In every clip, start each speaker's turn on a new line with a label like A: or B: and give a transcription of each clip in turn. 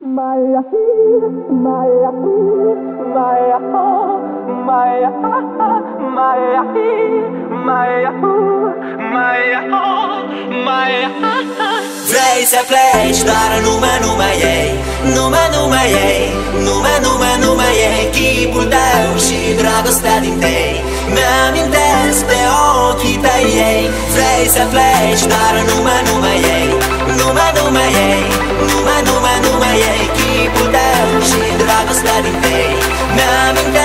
A: Maya, Maya, Maya, Maya, Maya, Maya, Maya, Maya.
B: Vrei să pleci, dar numai, numai ei. Numai, numai ei. Numai, numai, numai ei. Chipul tău și dragostea din tei. Mi-amintesc de ochii tăi ei. Vrei să pleci, dar numai, numai ei. Numai, numai ei Numai, numai, numai ei Chipul tău și dragostea din tei Mi-amintesc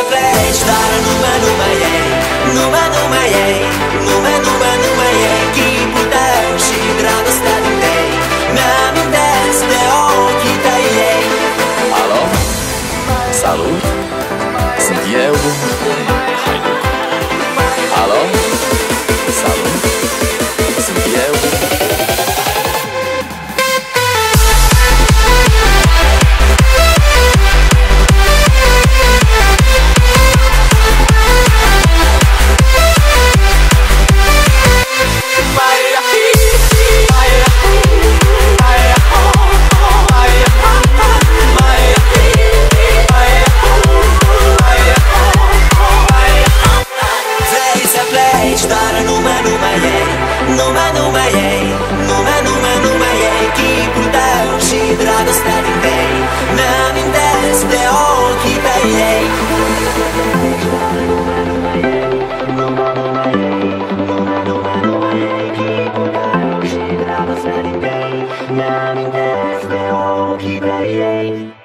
B: să pleci Dar numai, numai ei Numai, numai ei Numai, numai, numai ei Chipul tău și dragostea din tei Mi-amintesc de ochii tăi ei Alo? Salut! Sunt eu, Let's go, keep